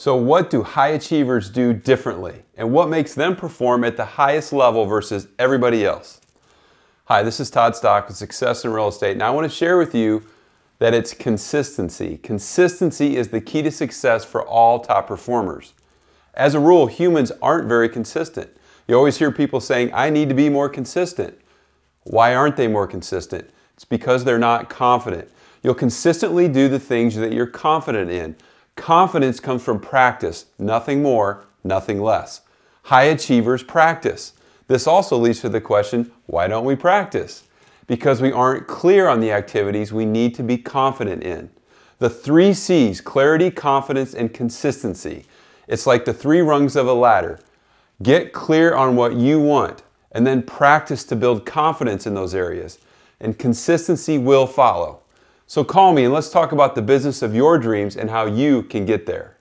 So, what do high achievers do differently? And what makes them perform at the highest level versus everybody else? Hi, this is Todd Stock with Success in Real Estate, and I want to share with you that it's consistency. Consistency is the key to success for all top performers. As a rule, humans aren't very consistent. You always hear people saying, I need to be more consistent. Why aren't they more consistent? It's because they're not confident. You'll consistently do the things that you're confident in. Confidence comes from practice, nothing more, nothing less. High achievers practice. This also leads to the question why don't we practice? Because we aren't clear on the activities we need to be confident in. The three C's clarity, confidence, and consistency. It's like the three rungs of a ladder. Get clear on what you want and then practice to build confidence in those areas, and consistency will follow. So call me and let's talk about the business of your dreams and how you can get there.